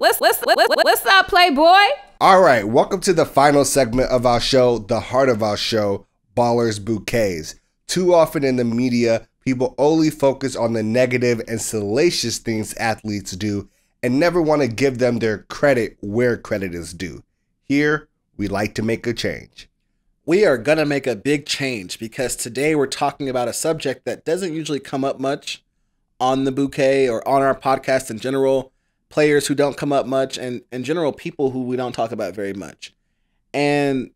What's what's what, what, what's up, Playboy? All right, welcome to the final segment of our show, the heart of our show, Ballers Bouquets. Too often in the media, people only focus on the negative and salacious things athletes do and never want to give them their credit where credit is due. Here, we like to make a change. We are going to make a big change because today we're talking about a subject that doesn't usually come up much on the bouquet or on our podcast in general players who don't come up much, and in general, people who we don't talk about very much. And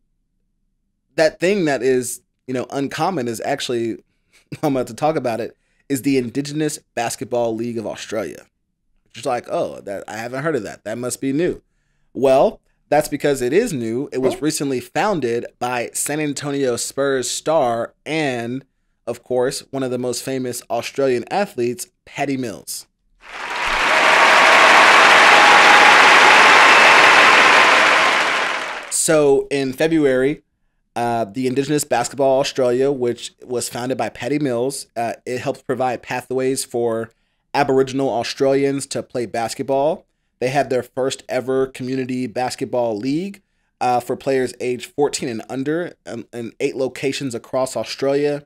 that thing that is, you know, uncommon is actually, I'm about to talk about it, is the Indigenous Basketball League of Australia. Just like, oh, that I haven't heard of that. That must be new. Well, that's because it is new. It was oh. recently founded by San Antonio Spurs star and, of course, one of the most famous Australian athletes, Patty Mills. So in February, uh, the Indigenous Basketball Australia, which was founded by Patty Mills, uh, it helps provide pathways for Aboriginal Australians to play basketball. They had their first ever community basketball league uh, for players aged 14 and under um, in eight locations across Australia.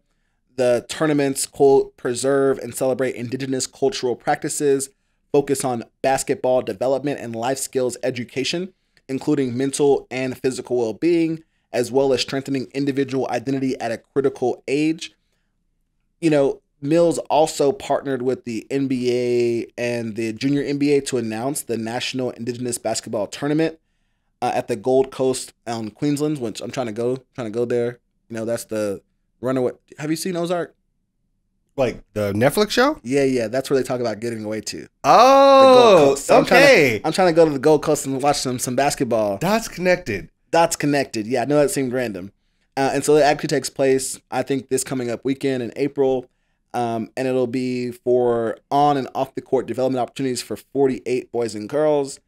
The tournaments quote, preserve and celebrate Indigenous cultural practices, focus on basketball development and life skills education including mental and physical well being, as well as strengthening individual identity at a critical age. You know, Mills also partnered with the NBA and the Junior NBA to announce the National Indigenous Basketball Tournament uh, at the Gold Coast on Queensland, which I'm trying to go, trying to go there. You know, that's the runaway. Have you seen Ozark? Like the Netflix show? Yeah, yeah, that's where they talk about getting away to. Oh, so okay. I'm trying, to, I'm trying to go to the Gold Coast and watch some some basketball. That's connected. That's connected. Yeah, I know that seemed random. Uh, and so it actually takes place, I think, this coming up weekend in April. Um, and it'll be for on and off the court development opportunities for 48 boys and girls.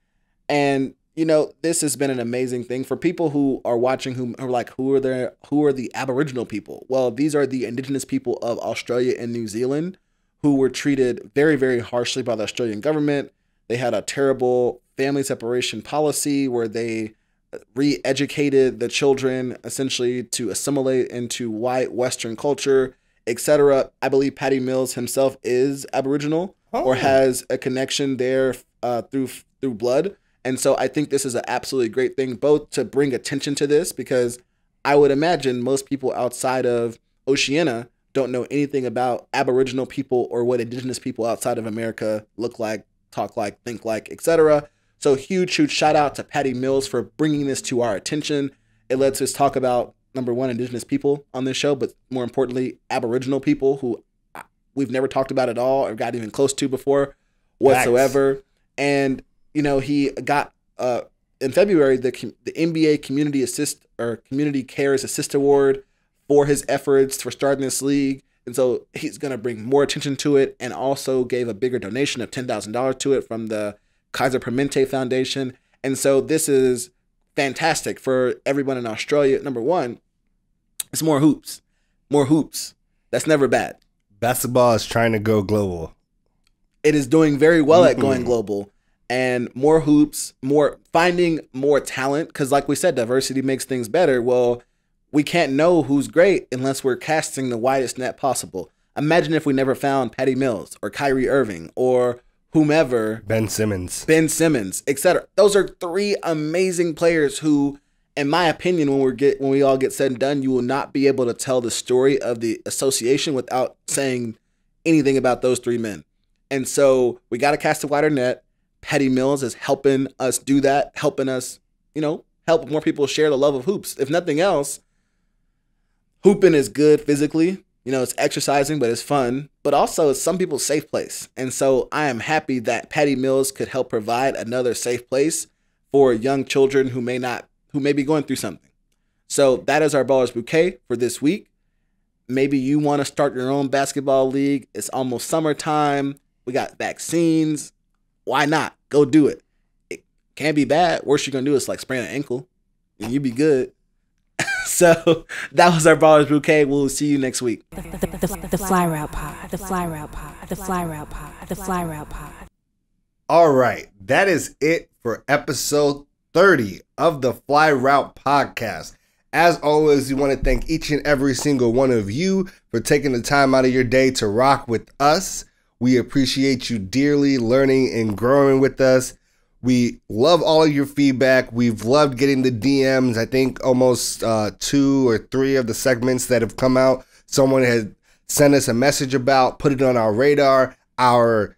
And you know, this has been an amazing thing for people who are watching who are like, who are there? Who are the Aboriginal people? Well, these are the Indigenous people of Australia and New Zealand who were treated very, very harshly by the Australian government. They had a terrible family separation policy where they re-educated the children essentially to assimilate into white Western culture, etc. I believe Patty Mills himself is Aboriginal oh. or has a connection there uh, through through blood. And so I think this is an absolutely great thing, both to bring attention to this, because I would imagine most people outside of Oceania don't know anything about Aboriginal people or what Indigenous people outside of America look like, talk like, think like, etc. So huge, huge shout out to Patty Mills for bringing this to our attention. It lets us talk about number one, Indigenous people on this show, but more importantly, Aboriginal people who we've never talked about at all or got even close to before whatsoever. And you know, he got uh, in February the the NBA Community Assist or Community Cares Assist Award for his efforts for starting this league. And so he's going to bring more attention to it and also gave a bigger donation of $10,000 to it from the Kaiser Permanente Foundation. And so this is fantastic for everyone in Australia. Number one, it's more hoops. More hoops. That's never bad. Basketball is trying to go global. It is doing very well mm at going global and more hoops, more finding more talent. Because, like we said, diversity makes things better. Well, we can't know who's great unless we're casting the widest net possible. Imagine if we never found Patty Mills or Kyrie Irving or whomever, Ben Simmons, Ben Simmons, etc. Those are three amazing players who, in my opinion, when we get when we all get said and done, you will not be able to tell the story of the association without saying anything about those three men. And so we got to cast a wider net. Patty Mills is helping us do that, helping us, you know, help more people share the love of hoops. If nothing else, hooping is good physically. You know, it's exercising, but it's fun. But also, it's some people's safe place. And so I am happy that Patty Mills could help provide another safe place for young children who may not, who may be going through something. So that is our Ballers Bouquet for this week. Maybe you want to start your own basketball league. It's almost summertime. We got vaccines why not? Go do it. It can't be bad. Worst you're gonna do is like sprain an ankle, and you'd be good. so that was our Ballers Bouquet. We'll see you next week. The, the, the, the Fly Route Pod. The Fly Route Pod. The Fly Route Pod. The Fly Route Pod. All right, that is it for episode 30 of the Fly Route Podcast. As always, we want to thank each and every single one of you for taking the time out of your day to rock with us. We appreciate you dearly learning and growing with us. We love all of your feedback. We've loved getting the DMs. I think almost uh, two or three of the segments that have come out, someone had sent us a message about, put it on our radar. Our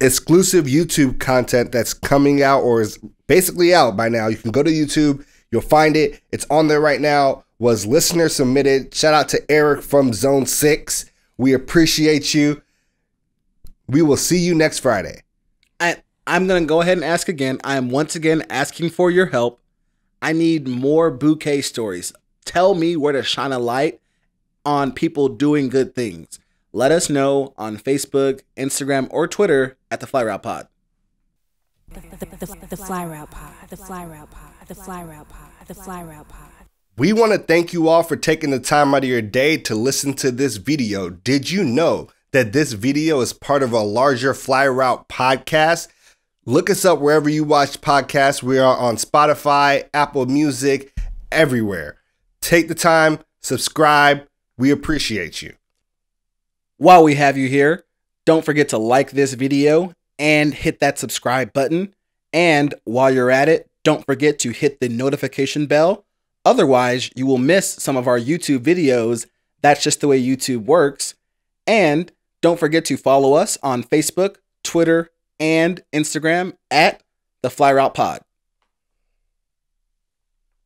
exclusive YouTube content that's coming out or is basically out by now. You can go to YouTube, you'll find it. It's on there right now. Was listener submitted. Shout out to Eric from Zone 6. We appreciate you. We will see you next Friday. I, I'm going to go ahead and ask again. I am once again asking for your help. I need more bouquet stories. Tell me where to shine a light on people doing good things. Let us know on Facebook, Instagram, or Twitter at the Fly Route Pod. The, the, the, the Fly Route Pod. The Fly Route Pod. The Fly Route Pod. The Fly Route Pod. We want to thank you all for taking the time out of your day to listen to this video. Did you know that this video is part of a larger Fly Route podcast? Look us up wherever you watch podcasts. We are on Spotify, Apple Music, everywhere. Take the time, subscribe. We appreciate you. While we have you here, don't forget to like this video and hit that subscribe button. And while you're at it, don't forget to hit the notification bell. Otherwise, you will miss some of our YouTube videos. That's just the way YouTube works. And don't forget to follow us on Facebook, Twitter, and Instagram at the Fly Route Pod.